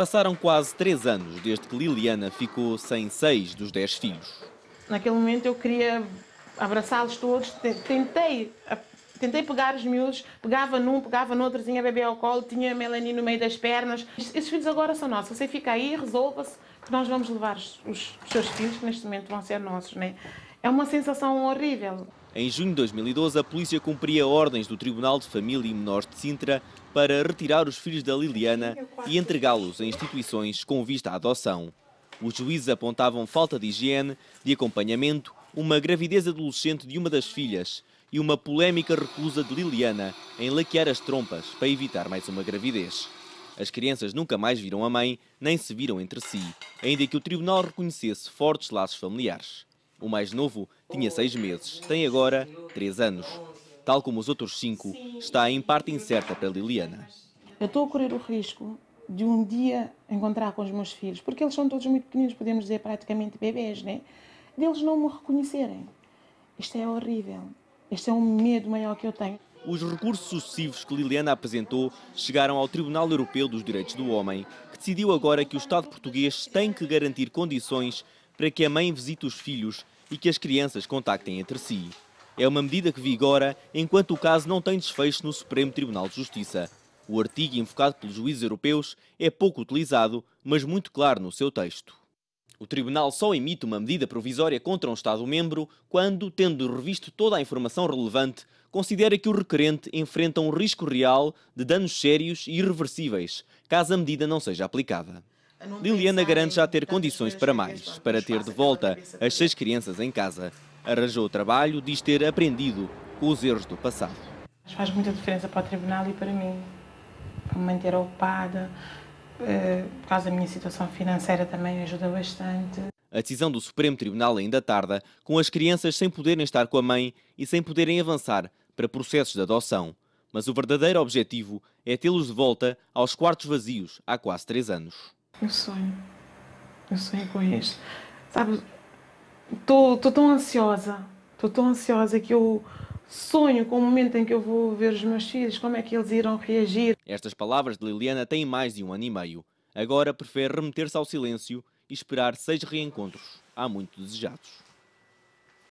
Passaram quase três anos desde que Liliana ficou sem seis dos dez filhos. Naquele momento eu queria abraçá-los todos, tentei, tentei pegar os miúdos, pegava num, pegava no outro, tinha bebê ao colo, tinha a Melanie no meio das pernas. Esses filhos agora são nossos, você fica aí, resolva-se, que nós vamos levar os, os, seus filhos, que neste momento vão ser nossos. Né? É uma sensação horrível. Em junho de 2012, a polícia cumpria ordens do Tribunal de Família e Menores de Sintra para retirar os filhos da Liliana e entregá-los a instituições com vista à adoção. Os juízes apontavam falta de higiene, de acompanhamento, uma gravidez adolescente de uma das filhas e uma polémica recusa de Liliana em laquear as trompas para evitar mais uma gravidez. As crianças nunca mais viram a mãe, nem se viram entre si, ainda que o tribunal reconhecesse fortes laços familiares. O mais novo tinha seis meses, tem agora três anos. Tal como os outros cinco, está em parte incerta para Liliana. Eu estou a correr o risco de um dia encontrar com os meus filhos, porque eles são todos muito pequeninos, podemos dizer praticamente bebês, né? Deles não me reconhecerem. Isto é horrível. Este é um medo maior que eu tenho. Os recursos sucessivos que Liliana apresentou chegaram ao Tribunal Europeu dos Direitos do Homem, que decidiu agora que o Estado português tem que garantir condições para que a mãe visite os filhos e que as crianças contactem entre si. É uma medida que vigora enquanto o caso não tem desfecho no Supremo Tribunal de Justiça. O artigo invocado pelos juízes europeus é pouco utilizado, mas muito claro no seu texto. O Tribunal só emite uma medida provisória contra um Estado-membro quando, tendo revisto toda a informação relevante, considera que o requerente enfrenta um risco real de danos sérios e irreversíveis, caso a medida não seja aplicada. Liliana garante já ter condições para mais, para ter de volta as seis crianças em casa. Arranjou o trabalho, diz ter aprendido com os erros do passado. Faz muita diferença para o tribunal e para mim, para me manter ocupada. Eh, por causa da minha situação financeira também ajuda bastante. A decisão do Supremo Tribunal ainda tarda, com as crianças sem poderem estar com a mãe e sem poderem avançar para processos de adoção. Mas o verdadeiro objetivo é tê-los de volta aos quartos vazios há quase três anos. Eu sonho. Eu sonho com isto. Sabe, estou tão ansiosa. Estou tão ansiosa que eu sonho com o momento em que eu vou ver os meus filhos, como é que eles irão reagir. Estas palavras de Liliana têm mais de um ano e meio. Agora prefere remeter-se ao silêncio e esperar seis reencontros há muito desejados.